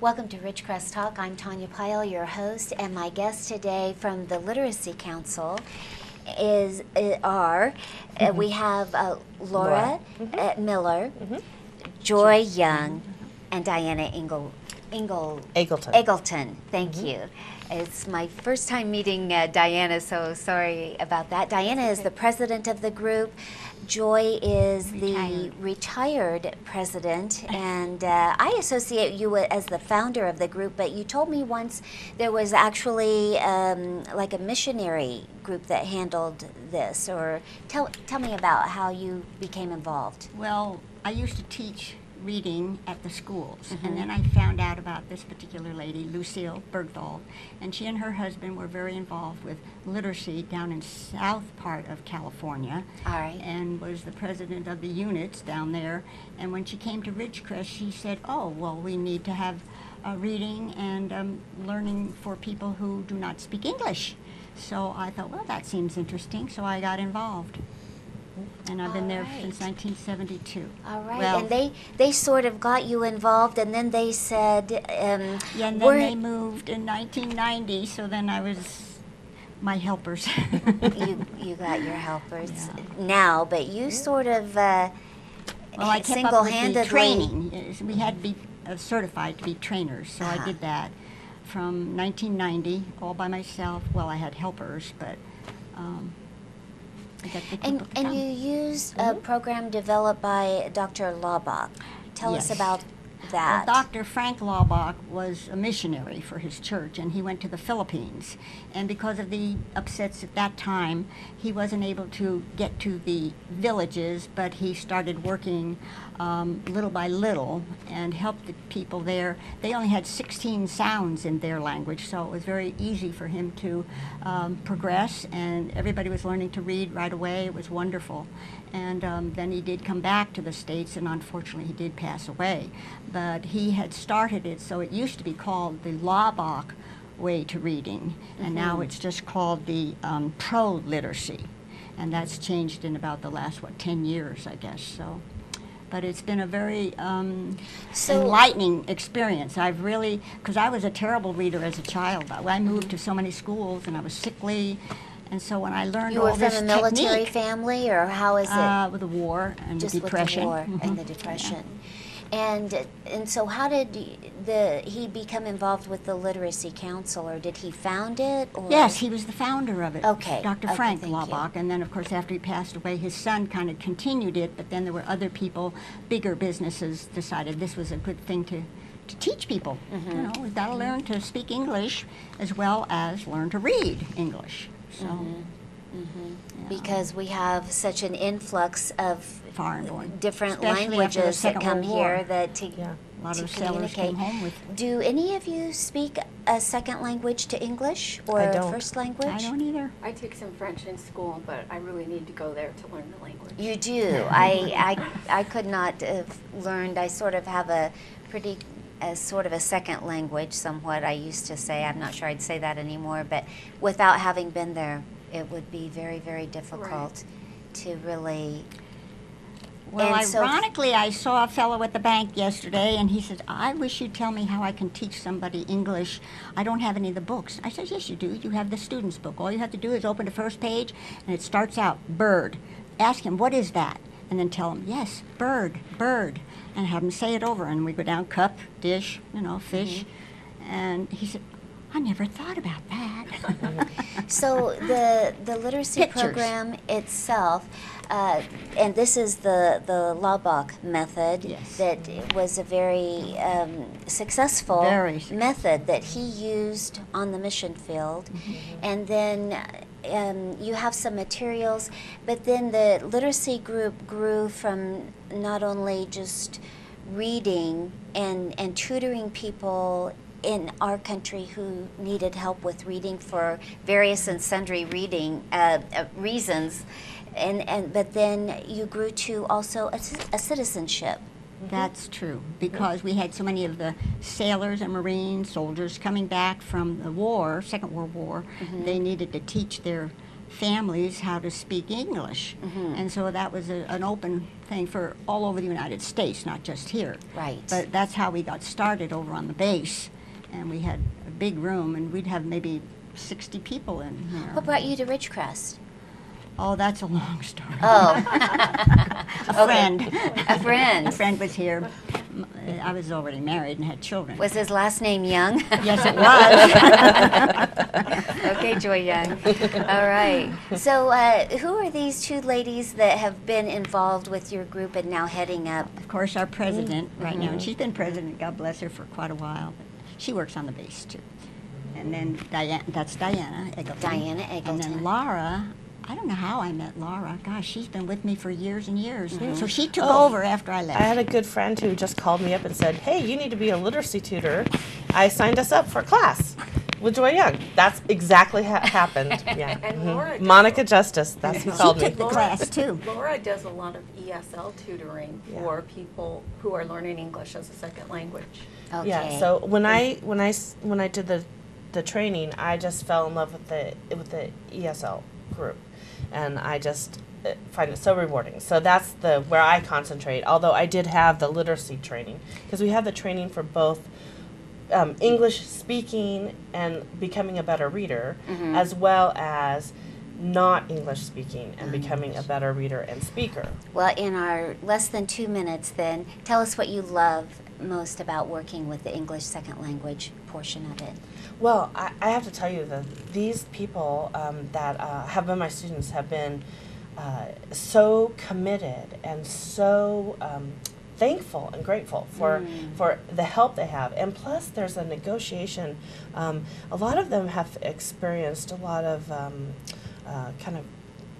Welcome to Ridgecrest Talk. I'm Tonia Pyle, your host, and my guest today from the Literacy Council is uh, are uh, we have uh, Laura, uh, Miller, Joy Young, and Diana Engel, Engel Eagleton. Egleton. Thank you. It's my first time meeting uh, Diana, so sorry about that. Diana is the president of the group. Joy is the Retired. president, and uh, I associate you as the founder of the group. But you told me once there was actually um, like a missionary group that handled this, or tell tell me about how you became involved. Well, I used to teach reading at the schools, and then I found out about this particular lady, Lucille Bergdahl, and she and her husband were very involved with literacy down in south part of California. All right. And was the president of the units down there. And when she came to Ridgecrest, she said, "Oh, well, we need to have uh, reading and um, learning for people who do not speak English." So I thought, well, that seems interesting. So I got involved. And I've been there since 1972. All right, Well, and they they sort of got you involved, and then they said, um, yeah, and then they moved in 1990, so then I was my helpers. you you got your helpers Yeah. now, but you sort of uh, well, I kept up with single-handedly the training. We had to be uh, certified to be trainers, so Uh-huh. I did that from 1990 all by myself. Well, I had helpers, but um, I got the And and you used a mm-hmm. program developed by Dr. Laubach. Tell us Yes. about Well, that. Dr. Frank Laubach was a missionary for his church, and he went to the Philippines. And because of the upsets at that time, he wasn't able to get to the villages, but he started working um, little by little and helped the people there. They only had 16 sounds in their language, so it was very easy for him to um, progress, and everybody was learning to read right away. It was wonderful. And um, then he did come back to the States, and unfortunately, he did pass away. But he had started it, so it used to be called the Laubach Way to Reading, and now it's just called the um, Pro Literacy. And that's changed in about the last, what, 10 years, I guess. So. But it's been a very um, So- enlightening experience. I've really, because I was a terrible reader as a child. I moved to so many schools, and I was sickly, and so when I learned you all were from this a military family, or how is it? uh, with the war and just depression. with the war and Mhm. the depression. And and so how did the he become involved with the literacy council, or did he found it? Or? Yes, he was the founder of it. Okay, Dr. okay, Frank. Laubach. And then, of course, after he passed away, his son kind of continued it, but then there were other people, bigger businesses, decided this was a good thing to, to teach people. Mm-hmm. You know, we've got to learn to speak English as well as learn to read English. So, Mm-hmm. yeah, because we have such an influx of foreign-born. different Especially languages that come here that to, Yeah. A lot to of communicate. came home with. Do any of you speak a second language to English or I a don't. first language? I don't either. I took some French in school, but I really need to go there to learn the language. You do. I, I, I could not have learned. I sort of have a pretty, a sort of a second language, somewhat. I used to say. I'm not sure I'd say that anymore. But without having been there, it would be very, very difficult to really. Well, And so- ironically, I saw a fellow at the bank yesterday, and he said, "I wish you'd tell me how I can teach somebody English. I don't have any of the books." I said, "Yes, you do. You have the student's book. All you have to do is open the first page, and it starts out bird. Ask him what is that, and then tell him yes, bird, bird, and have him say it over. And we go down cup, dish, you know, fish, mm-hmm. and he said." I never thought about that. So the the literacy Pictures. program itself, uh, and this is the the Laubach method. Yes. That was a very um, successful Very method that he used on the mission field, Mm-hmm. and then. Um, you have some materials, but then the literacy group grew from not only just reading and, and tutoring people in our country who needed help with reading for various and sundry reading uh, uh, reasons, and, and but then you grew to also a, a citizenship. That's true, because we had so many of the sailors and Marine soldiers coming back from the war, Second World War. They needed to teach their families how to speak English. Mhm. And so that was a, an open thing for all over the United States, not just here. Right. But that's how we got started over on the base. And we had a big room, and we'd have maybe 60 people in here. What brought you to Ridgecrest? Oh, that's a long story. Oh. a friend. A friend. a friend was here. I was already married and had children. Was his last name Young? yes, it was. okay, Joy Young. All right. So, uh, who are these two ladies that have been involved with your group and now heading up? of course, our president right now, and she's been president, God bless her, for quite a while. But she works on the base too. And then Diana, that's Diana Egleton. Diana Egleton. And then Laura, I don't know how I met Laura. Gosh, she's been with me for years and years. Mm-hmm. So she took Oh. over after I left. I had a good friend who just called me up and said, "Hey, you need to be a literacy tutor." I signed us up for class with Joy Young. That's exactly ha- happened. Yeah. And. Laura just- Monica Justice. That's who She called me. took the class too. Laura does a lot of ESL tutoring Yeah. for people who are learning English as a second language. Okay. Yeah. So when I when I s- when I did the the training, I just fell in love with the with the ESL group, and I just uh, find it so rewarding. So that's the where I concentrate. Although I did have the literacy training because we have the training for both. Um, English speaking and becoming a better reader, Mhm. as well as not English speaking and becoming a better reader and speaker. Well, in our less than two minutes, then, tell us what you love most about working with the English second language portion of it. Well, I, I have to tell you that these people um, that uh, have been my students have been uh, so committed and so um, thankful and grateful for Mm. for the help they have. And plus, there's a negotiation. Um, a lot of them have experienced a lot of um, uh, kind of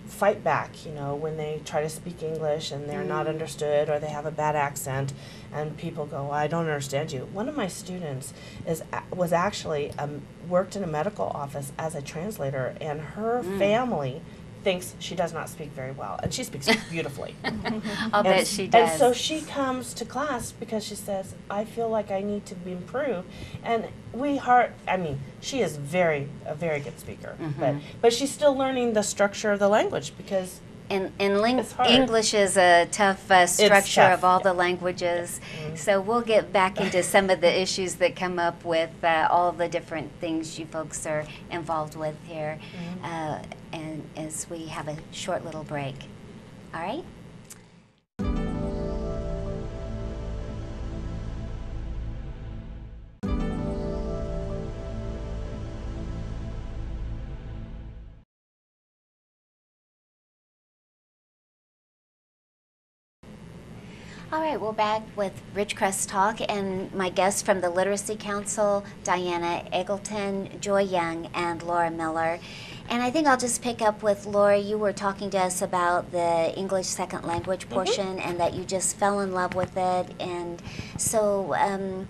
fight back, you know, when they try to speak English and they're not Mm. understood or they have a bad accent, and people go, well, "I don't understand you." One of my students is was actually um, worked in a medical office as a translator, and her Mm. family thinks she does not speak very well, and she speaks beautifully. I'll And bet she does. And so she comes to class because she says, I feel like I need to be improved. And we heart I mean, she is very a very good speaker. But Mhm. but she's still learning the structure of the language because And, and ling- English is a tough uh, structure tough, of all the languages. Mhm. So we'll get back into some of the issues that come up with uh, all the different things you folks are involved with here, Mm-hmm. uh, and as we have a short little break. All right. Right, we're back with Ridgecrest Talk and my guests from the Literacy Council, Diana Egleton, Joy Young, and Laura Miller. And I think I'll just pick up with Laura. You were talking to us about the English second language portion and that you just fell in love with it. And so, um,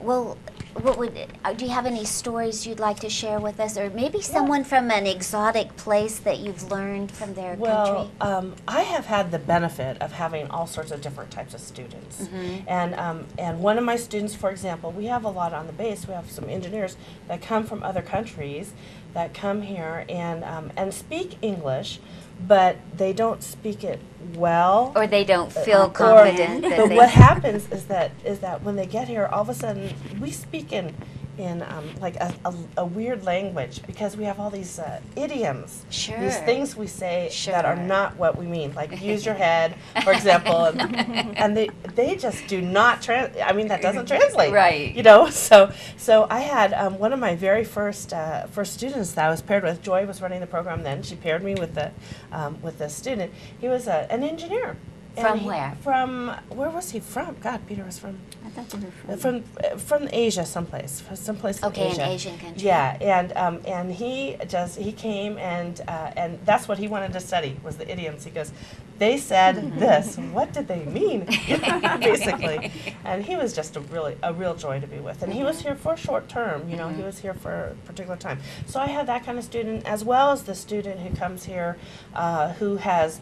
well, what would uh, do you have any stories you'd like to share with us, or maybe someone from an exotic place that you've learned from their well, country? um, I have had the benefit of having all sorts of different types of students, Mhm. and um, and one of my students, for example, we have a lot on the base. We have some engineers that come from other countries that come here and um, and speak English, but they don't speak it well. Or they don't Uh, feel or- confident that But they what happens is that is that when they get here, all of a sudden we speak in in um, like a, a, a weird language because we have all these uh, idioms, Sure. these things we say that are not what we mean. Like use your head, for example, and, and they they just do not trans. I mean that doesn't translate, Right. You know, so so I had um, one of my very first uh, first students that I was paired with. Joy was running the program then. She paired me with the um, with the student. He was a, an engineer. From he- where? From where was he from? God, Peter was from I thought you were from. from uh, from Asia, someplace, from someplace in Okay, an Asia. Asian country. Yeah, and um, and he just he came and uh, and that's what he wanted to study was the idioms. He goes, they said this. What did they mean? Basically, and he was just a really a real joy to be with. And he was here for a short term. You know, he Mhm. was here for a particular time. So I had that kind of student as well as the student who comes here, uh, who has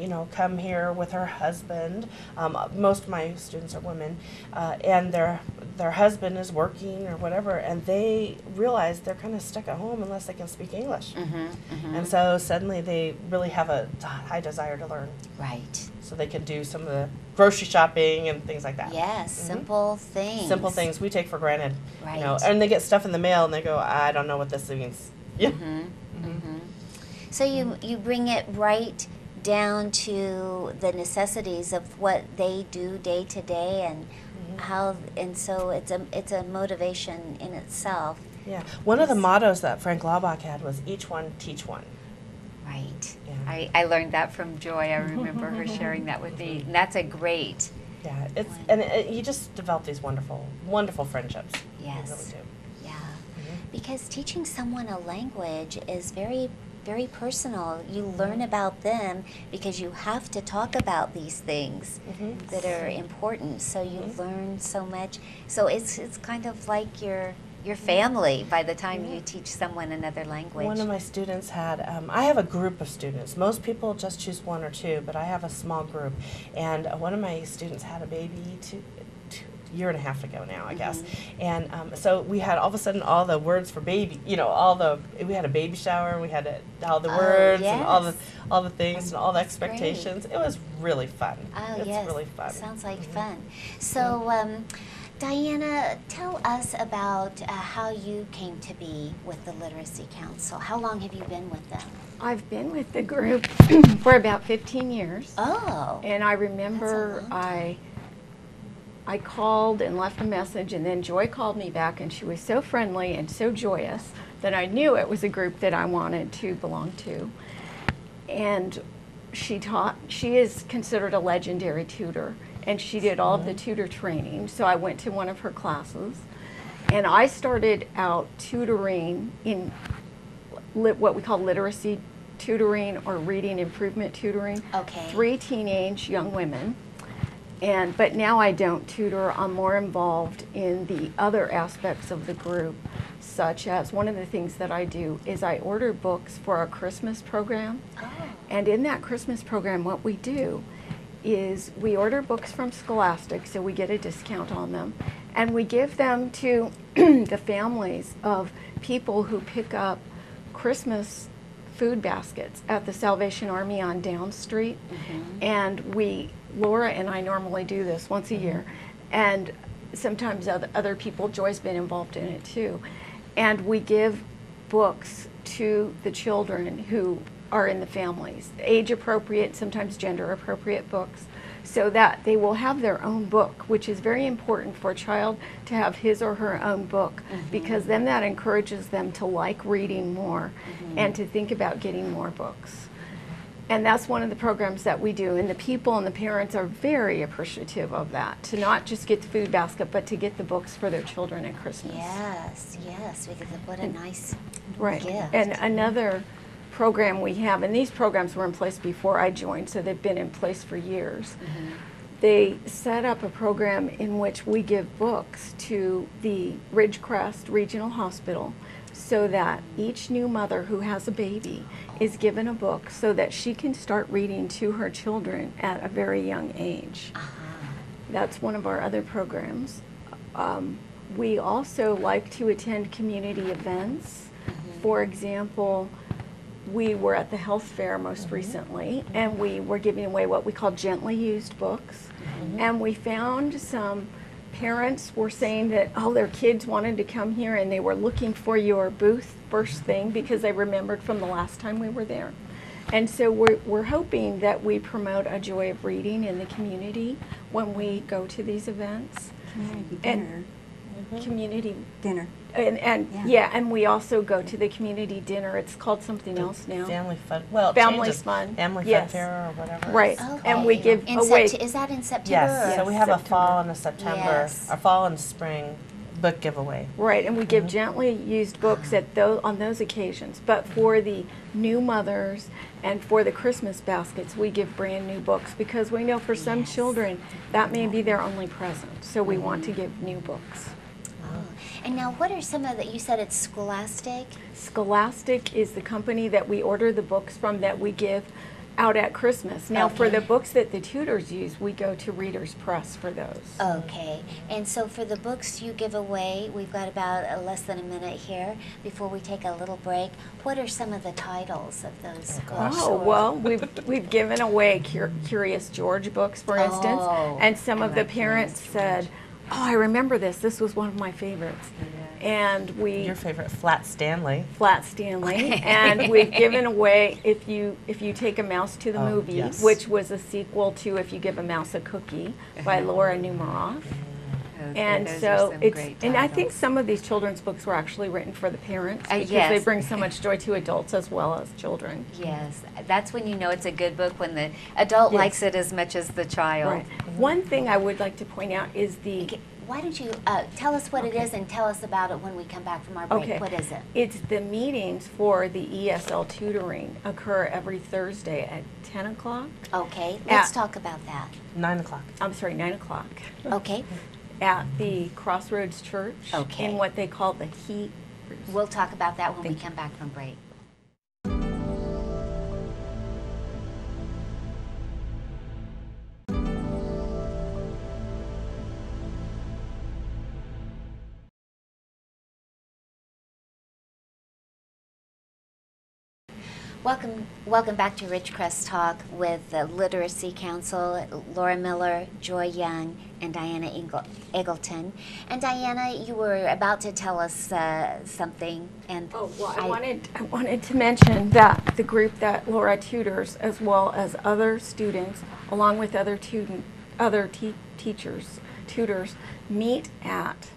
you know, come here with her husband. Um, most of my students are women, uh, and their their husband is working or whatever, and they realize they're kind of stuck at home unless they can speak English. Mm-hmm, And so suddenly they really have a high desire to learn, Right. so they can do some of the grocery shopping and things like that. Yes, Mhm. simple things. Simple things we take for granted. You know, and they get stuff in the mail and they go, I don't know what this means. Yeah. Mm-hmm. Mm-hmm. So you you bring it right down to the necessities of what they do day to day and Mhm. how and so it's a it's a motivation in itself. Yeah. One of the mottos that Frank Laubach had was each one teach one. Right. Yeah. I, I learned that from Joy. I remember her sharing that with me. And that's a great. Yeah. It's and it, you just develop these wonderful, wonderful friendships. Yes. really do. Yeah. Mhm. Because teaching someone a language is very very personal. You learn about them because you have to talk about these things Mhm. that are important. So you Mhm. learn so much. So it's it's kind of like your your family by the time you Mhm. teach someone another language. One of my students had, um, I have a group of students. Most people just choose one or two, but I have a small group. And uh, one of my students had a baby two year and a half ago now, I guess. Mm-hmm. And um, so we had all of a sudden all the words for baby, you know, all the, we had a baby shower, and we had a, all the Oh, words and all the, all the things and all the That's great. expectations. It was really fun. Oh it's yes, really fun. sounds like Mhm. fun. So, um, Diana, tell us about uh, how you came to be with the Literacy Council. How long have you been with them? I've been with the group for about 15 years. Oh, And I remember long I I called and left a message and then Joy called me back and she was so friendly and so joyous that I knew it was a group that I wanted to belong to. And she taught she is considered a legendary tutor and she did all of the tutor training. So I went to one of her classes and I started out tutoring in lit, what we call literacy tutoring or reading improvement tutoring Okay. three teenage young women. And but now I don't tutor. I'm more involved in the other aspects of the group, such as one of the things that I do is I order books for our Christmas program. oh, And in that Christmas program, what we do is we order books from Scholastic, so we get a discount on them, and we give them to the families of people who pick up Christmas food baskets at the Salvation Army on Down Street. Mm-hmm. And we, Laura and I normally do this once a year, and sometimes other, other people, Joy's been involved in it too. And we give books to the children who are in the families, age appropriate, sometimes gender appropriate books, so that they will have their own book, which is very important for a child to have his or her own book, mm-hmm. because then that encourages them to like reading more mm-hmm. and to think about getting more books. And that's one of the programs that we do. And the people and the parents are very appreciative of that to not just get the food basket, but to get the books for their children at Christmas. yes, yes. Because what a nice Right. gift. And another program we have, and these programs were in place before I joined, so they've been in place for years. Mm-hmm. They set up a program in which we give books to the Ridgecrest Regional Hospital so that each new mother who has a baby is given a book so that she can start reading to her children at a very young age. uh-huh. That's one of our other programs. Um, we also like to attend community events. For example, we were at the health fair most recently and we were giving away what we call gently used books. And we found some parents were saying that, oh, their kids wanted to come here and they were looking for your booth first thing because they remembered from the last time we were there. And so we're, we're hoping that we promote a joy of reading in the community when we go to these events. Community And- dinner. Community, Dinner. and, and Yeah. yeah, and we also go to the community dinner. It's called something else now. Family fun. Well, Family fun, Family yes. fun fair or whatever. Right. it's And we give in away. Sept- is that in September? Yes. So or- we Yes, have a fall and a September, Yes. a fall and spring book giveaway. Right, and we give Mhm. gently used books at those, on those occasions. But for the new mothers and for the Christmas baskets, we give brand new books because we know for some Yes. children that may be their only present. So we want to give new books. Oh. And now, what are some of the? You said it's Scholastic. Scholastic is the company that we order the books from that we give out at Christmas. Now, for the books that the tutors use, we go to Reader's Press for those. Okay, and so for the books you give away, we've got about uh, less than a minute here before we take a little break. What are some of the titles of those books? Oh, well, we've, we've given away Cur- Curious George books, for instance. Oh, And some of the parents said, oh, I remember this. This was one of my favorites. And we. Your favorite Flat Stanley. Flat Stanley, and we've given away if you if you take a mouse to the Oh, movie, yes. which was a sequel to If You Give a Mouse a Cookie by uh-huh. Laura Numeroff. Okay, And those are so some it's great and I think some of these children's books were actually written for the parents Uh, because they bring so much joy to adults as well as children. Yes, that's when you know it's a good book when the adult Yes. likes it as much as the child. Right. One thing I would like to point out is the Okay, Why don't you uh, tell us what it is and tell us about it when we come back from our break? Okay. What is it? It's the meetings for the ESL tutoring occur every Thursday at 10 o'clock. Okay, let's At- talk about that. Nine o'clock. I'm sorry, 9 o'clock. Okay, At the Crossroads Church. Okay. In what they call the Heat. we'll talk about that when we Thank you. come back from break. Welcome, welcome back to Ridgecrest Talk with the Literacy Council, Laura Miller, Joy Young, and Diana Engel- Egleton. And Diana, you were about to tell us uh, something, and Oh, well, I wanted, I wanted to mention that the group that Laura tutors, as well as other students, along with other student, other te- teachers, tutors, meet at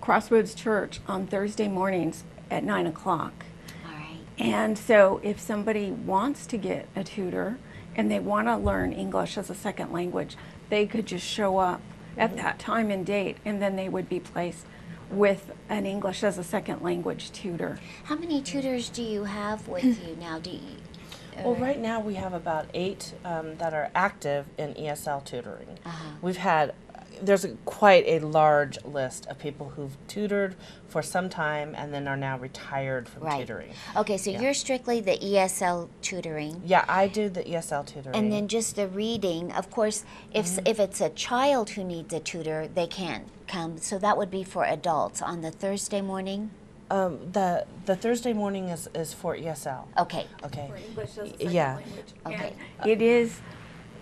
Crossroads Church on Thursday mornings at nine o'clock. all right. And so if somebody wants to get a tutor and they want to learn English as a second language, they could just show up at that time and date and then they would be placed with an English as a second language tutor. How many tutors do you have with you now? Do you? Well, uh, right now we have about eight um, that are active in ESL tutoring. Uh-huh. We've had, there's a, quite a large list of people who've tutored for some time and then are now retired from Right. tutoring. Okay, so Yeah. you're strictly the ESL tutoring. Yeah, I do the ESL tutoring. And then just the reading, of course, if s if it's a child who needs a tutor, they can't come. So that would be for adults on the Thursday morning. um, the the Thursday morning is, is for ESL. Okay. Okay. English as a second Yeah. Okay. It is,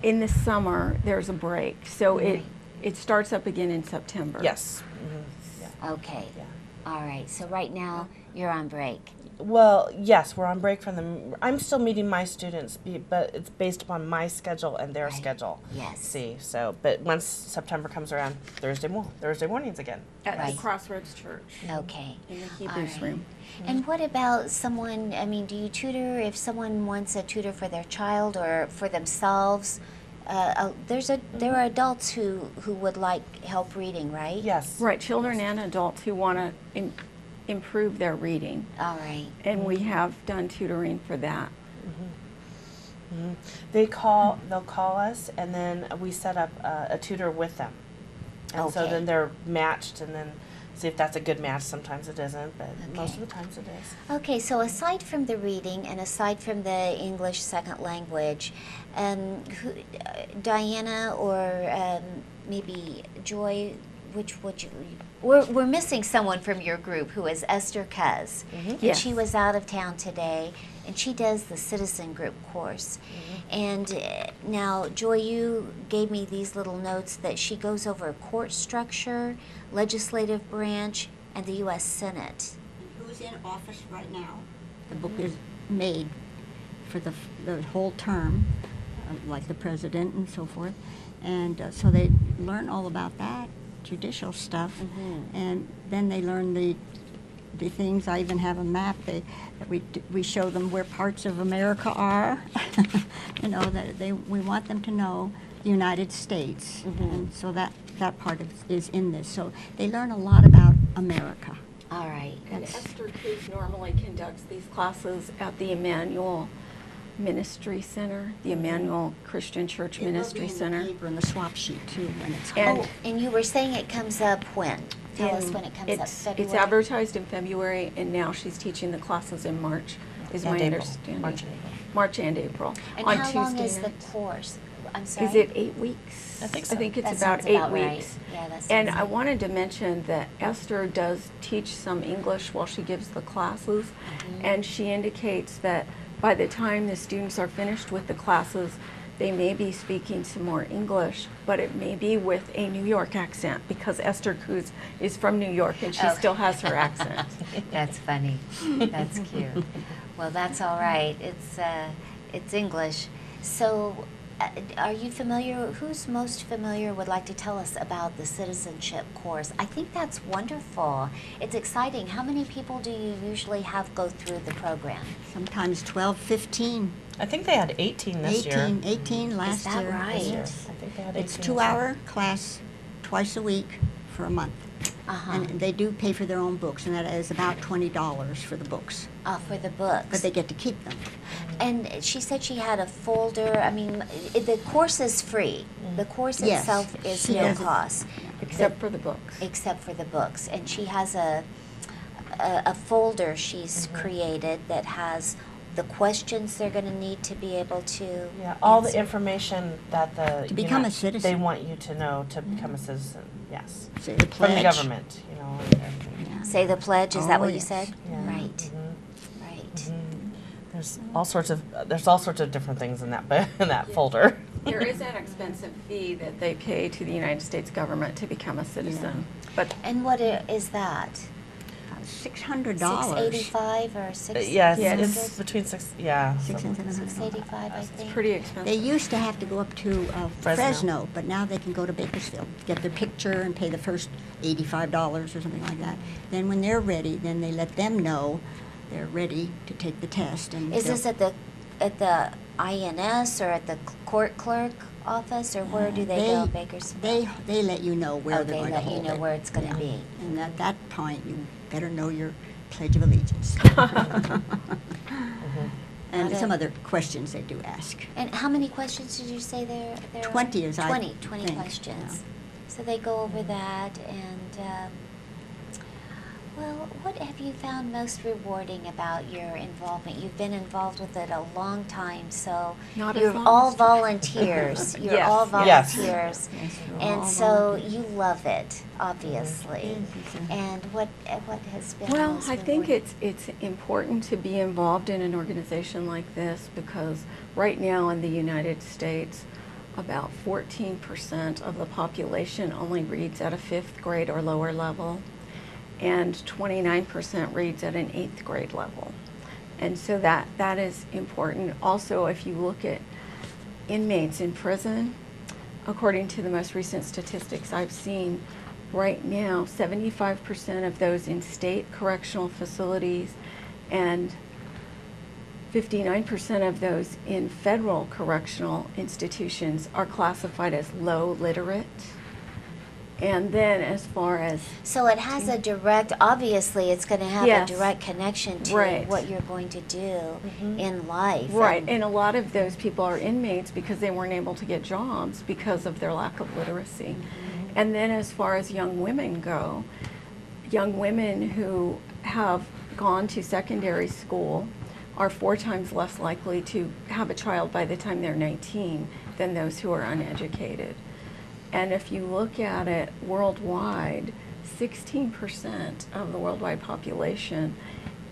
in the summer, there's a break. So it, it starts up again in September. Yes. Mhm. Yeah. Okay. Yeah. All right. So right now you're on break. Well, yes, we're on break from the. I'm still meeting my students, but it's based upon my schedule and their Right. schedule. Yes. See, so but once September comes around, Thursday mo- Thursday mornings again. At Right. the Crossroads Church Okay. in the All Hebrews right. room. And what about someone? I mean, do you tutor if someone wants a tutor for their child or for themselves? Uh, uh, there's a there are adults who who would like help reading, right? Yes. Right, children and adults who want to improve their reading. All right. And we have done tutoring for that. They call. They'll call us, and then we set up uh, a tutor with them. And so then they're matched, and then see if that's a good match. Sometimes it isn't, but most of the times it is. Okay, so aside from the reading and aside from the English second language, um, who, uh, Diana or um, maybe Joy, which would you? We're, we're missing someone from your group who is Esther Cruz. And Yes. she was out of town today, and she does the citizen group course. And uh, now, Joy, you gave me these little notes that she goes over court structure, legislative branch, and the U.S. Senate. Who's in office right now? The book is made for the, the whole term, uh, like the president and so forth. And uh, so they learn all about that, judicial stuff. Mm-hmm. And then they learn the, the things, I even have a map, they, that we, we show them where parts of America are. You know, that they, we want them to know the United States. Mm-hmm. And so that, that part of, is in this. So they learn a lot about America. All right. And Esther Cruz normally conducts these classes at the Emmanuel Ministry Center, the Emmanuel Christian Church Ministry Center. In the paper and the swap sheet too, when it's And- oh, and you were saying it comes up when? Tell us in- when it comes up. it's- February. It's advertised in February, and now she's teaching the classes in March, is And my April. understanding. March and April. March and April And on how Tuesday long is the nights. course? I'm sorry. Is it eight weeks? I think I so. think it's That about sounds eight about right. weeks. Yeah, that And sounds I right. wanted to mention that Esther does teach some English while she gives the classes. Mm-hmm. And she indicates that by the time the students are finished with the classes, they may be speaking some more English, but it may be with a New York accent because Esther Cruz is from New York and she Oh. still has her accent. That's funny. That's cute. Well, that's all right. It's uh, it's English. So, Uh, are you familiar? Who's most familiar? Would like to tell us about the citizenship course? I think that's wonderful. It's exciting. How many people do you usually have go through the program? Sometimes 12, 15, I think they had 18 this 18, year. 18 mm-hmm. last that year. right? This year. Yes. I think they had 18 It's two hour class twice a week for a month. Uh-huh. And they do pay for their own books, and that is about $20 for the books. Uh, for the books. But they get to keep them. And she said she had a folder. I mean, the course is free. The course Yes, itself is she no does it. cost, Except for the books. except for the books. And she has a a, a folder she's Mm-hmm. created that has the questions they're going to need to be able to. Yeah, all the answer. information that the To become a citizen. They want you to know to become a citizen. Yes, Say the from the pledge. government, you know. And everything. Yeah. Say the pledge. Is that what you yes. said? Yeah. Right. Mhm, Right. mhm. There's all sorts of there's all sorts of different things in that bu- in that folder. There is an expensive fee that they pay to the United States government to become a citizen. But And what i- is that? Uh, $600. Six eighty-five or Uh, six? yes, Yes. it's between six. Yeah, Six so- and seven Six hundred. eighty-five, I it's think. pretty They expensive. used to have to go up to uh, Fresno. Fresno, but now they can go to Bakersfield, get their picture and pay the first eighty-five dollars or something like that. Then when they're ready, then they let them know they're ready to take the test and. Is they'll- this at the, at the INS or at the court clerk office, or where do they go, Bakersfield? They, they let you know where Oh, they're they going to let you hold know where it's gonna Yeah. be. And at that point, you better know your Pledge of Allegiance. And Got some it. other questions they do ask. And how many questions did you say there? there are? 20 as I Twenty, twenty think, questions. So they go over that and, um, well, what have you found most rewarding about your involvement? You've been involved with it a long time, so Not you're all volunteers. You're Yes. all Yes. volunteers. Yes, we're And all so volunteers. you love it, obviously. Yes, it's a- And what, uh, what has been Well, most I think it's, it's important to be involved in an organization like this because right now in the United States, about 14% of the population only reads at a fifth grade or lower level, and 29% reads at an eighth grade level. And so that, that is important. Also, if you look at inmates in prison, according to the most recent statistics I've seen, right now, 75% of those in state correctional facilities and 59% of those in federal correctional institutions are classified as low literate. And then as far as So it has a direct, obviously, it's going to have Yes. a direct connection to Right. what you're going to do Mhm. in life. Right, and- and a lot of those people are inmates because they weren't able to get jobs because of their lack of literacy. And then as far as young women go, young women who have gone to secondary school are four times less likely to have a child by the time they're 19 than those who are uneducated. And if you look at it worldwide, 16% of the worldwide population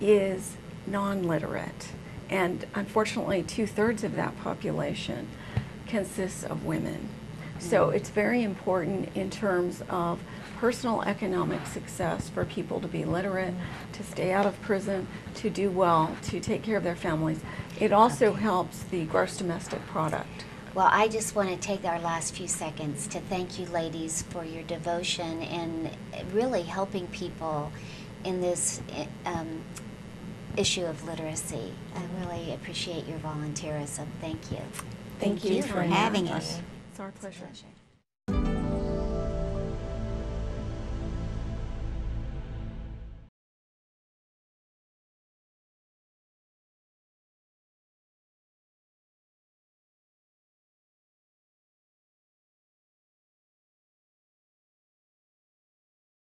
is non-literate. And unfortunately, two-thirds of that population consists of women. So mm-hmm. it's very important in terms of personal economic success for people to be literate, to stay out of prison, to do well, to take care of their families. It also helps the gross domestic product. Well, I just want to take our last few seconds to thank you, ladies, for your devotion and really helping people in this um, issue of literacy. I really appreciate your volunteerism. Thank you. Thank you for having us. It's our pleasure. Pleasure.